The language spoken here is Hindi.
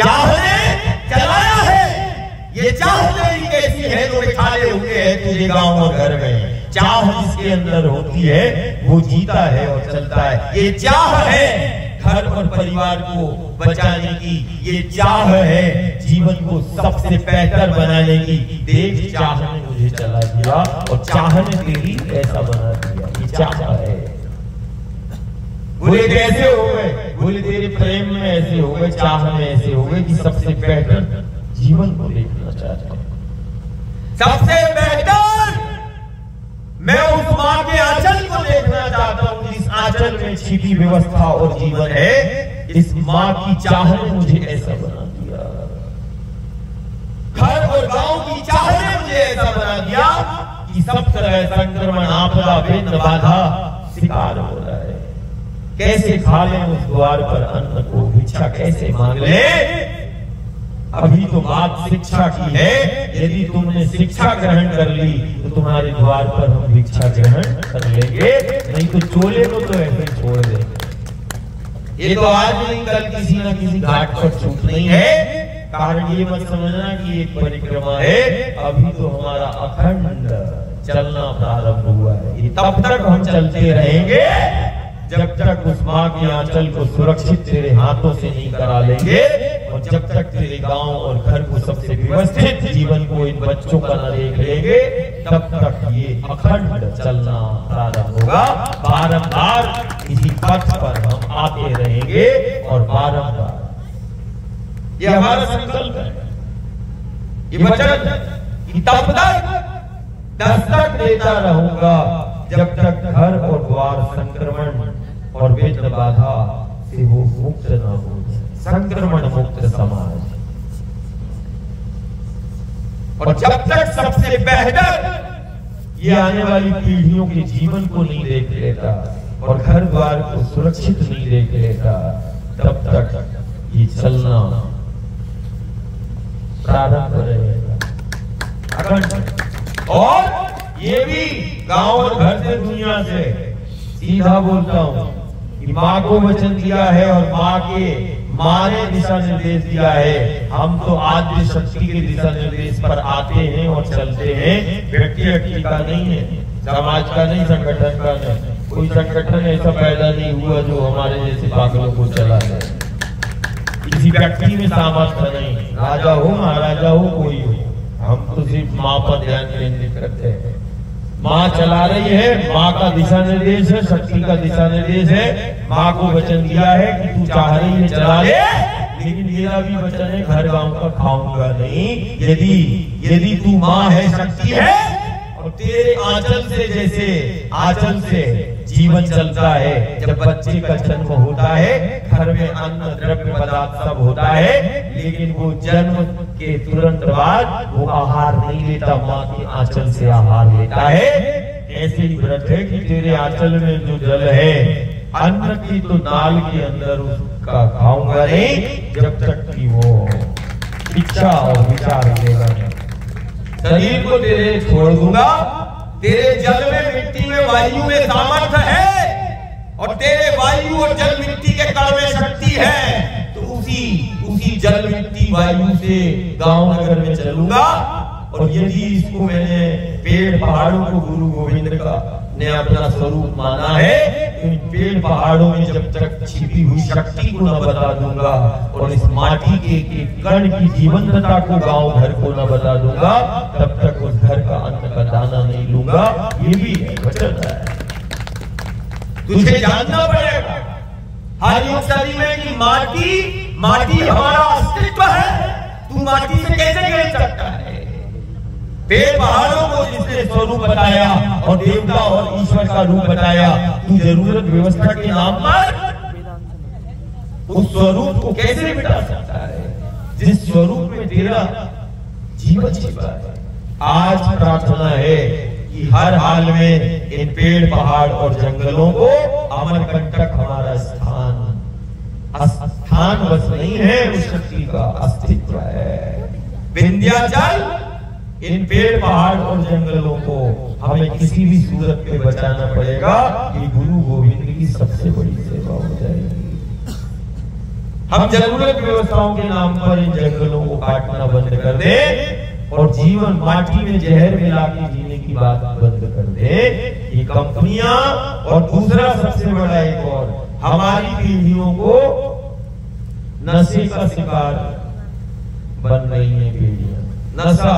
चाह ने चलाया है। ये चाह तेरी कैसी है, जो बिठाले हुए है तुझे गाँव और घर में। चाह जिसके अंदर होती है, वो जीता है और चलता है। ये चाह है घर और परिवार को बचाने की। ये चाह है जीवन को सबसे बेहतर बनाने की। देख चाह ने मुझे चला दिया और चाह ने तेरी ऐसा बना दिया। ये चाह है। बोले, कैसे हो गए? बोले तेरे प्रेम में ऐसे हो गए, चाह में ऐसे हो गए कि सबसे बेहतर जीवन को देखना चाहते हैं सबसे बेहतर मैं उस माँ के आंचल को देखना चाहता हूँ, जिस आंचल में छिपी व्यवस्था और जीवन है। इस माँ की चाह ने मुझे ऐसा बना दिया। घर और गाँव की चाह ने मुझे ऐसा बना दिया कि सब तरह संक्रमण, आपदा विघ्न बाधा, शिकार हो रहा है कैसे खा लें उस द्वार पर अन्न को? भिक्षा कैसे मांग ले। अभी तो बात शिक्षा की है। यदि तुमने शिक्षा ग्रहण कर ली तो तुम्हारे द्वार पर हम भिक्षा ग्रहण कर लेंगे। नहीं तो चोले को तो ऐसे छोड़ दे। ये तो आज नहीं कल किसी न किसी घाट पर छूट नहीं है। कारण ये मत समझना कि एक परिक्रमा है। अभी तो हमारा अखंड चलना प्रारंभ हुआ है। तब तक हम चलते रहेंगे। जब तक उस माँ के आंचल को सुरक्षित तेरे हाथों से नहीं करा लेंगे, और जब तक तेरे गाँव और घर को सबसे व्यवस्थित जीवन को इन बच्चों का न देख लेंगे, तब तक ये अखंड चलना प्रारंभ होगा। बारंबार इसी पथ पर हम आते रहेंगे, और बारंबार। ये हमारा संकल्प है। ये वचन दस्तक देता रहूँगा जब तक घर और द्वार संक्रमण और विघ्न बाधा से वो मुक्त न हो संक्रमण मुक्त समाज। और जब तक सबसे बेहतर ये आने वाली पीढ़ियों के जीवन को नहीं देख लेता और घर द्वार को सुरक्षित नहीं देख लेता, तब तक ये चलना प्रारंभ रहेगा। और ये भी गाँव और घर से दुनिया से, सीधा बोलता हूँ कि माँ को वचन दिया है और माँ के माँ ने दिशा निर्देश दिया है। हम तो आद्य शक्ति के दिशा निर्देश पर आते हैं और चलते हैं। व्यक्ति व्यक्ति का नहीं है, समाज का नहीं, संगठन का नहीं। कोई संगठन ऐसा पैदा नहीं हुआ जो हमारे जैसे पागलों को चला है किसी व्यक्ति में सामर्थ्य नहीं। राजा हो, महाराजा हो, कोई हो। हम तो सिर्फ़ माँ पर ध्यान केंद्रित करते हैं। माँ चला रही है, माँ का दिशा निर्देश है, शक्ति का दिशा निर्देश है। माँ को वचन दिया है कि तू चाह रही है चला ले। लेकिन मेरा भी वचन है, घर गाँव का खाऊँगा नहीं। यदि यदि तू माँ है, शक्ति है तेरे आंचल से जैसे आंचल से जीवन चलता है। जब बच्चे का जन्म होता है, घर में अन्न, द्रव्य पदार्थ सब होता है, लेकिन वो जन्म के तुरंत बाद वो आहार नहीं लेता, माँ के आंचल से आहार लेता है। ऐसे ही व्रत है कि तेरे आंचल में जो जल है, अन्न की तो नाल के अंदर उसका खाऊँगा नहीं जब तक कि वो इच्छा और विचार लेगा शरीर को तेरे छोड़ दूँगा। तेरे जल में मिट्टी में वायु में सामर्थ्य है और तेरे वायु और जल मिट्टी के कण में शक्ति है तो उसी उसी जल मिट्टी वायु से गाँव नगर में चलूँगा। और यदि इसको मैंने पेड़ पहाड़ों को गुरु गोविंद का ने अपना स्वरूप माना है। इन पेड़ पहाड़ों में जब तक छिपी हुई शक्ति को न बता दूँगा और इस माटी के, के कण की जीवंतता को गाँव घर को न बता दूँगा तब तक उस घर का अन्न का दाना नहीं लूँगा। ये भी वचन है। तुझे जानना पड़ेगा हर युग सदी में कि माटी माटी हमारा अस्तित्व है। तू माटी से कैसे गिर सकता है? पेड़ पहाड़ों जिसने स्वरूप बताया और देवता और ईश्वर का रूप बताया, तू ज़रूरत व्यवस्था के नाम पर उस स्वरूप को कैसे मिटा सकता है? जिस स्वरूप में तेरा जीवन छिपा है। आज प्रार्थना है कि हर हाल में इन पेड़, पहाड़ और जंगलों को अमरकंटक हमारा स्थान स्थान बस नहीं है, उस शक्ति का अस्तित्व है। विंध्याचल इन पेड़ पहाड़ और जंगलों को हमें किसी भी सूरत में बचाना पड़ेगा। ये गुरु गोविंद की सबसे बड़ी सेवा हो जाएगी। हम ज़रूरत व्यवस्थाओं के नाम पर इन जंगलों को काटना बंद कर दे और जीवन माटी में जहर मिला के जीने की बात बंद कर दे। ये कंपनियाँ और दूसरा सबसे बड़ा एक और, हमारी पीढ़ियों को नशे का शिकार बन रही है पीढ़ियाँ। नशा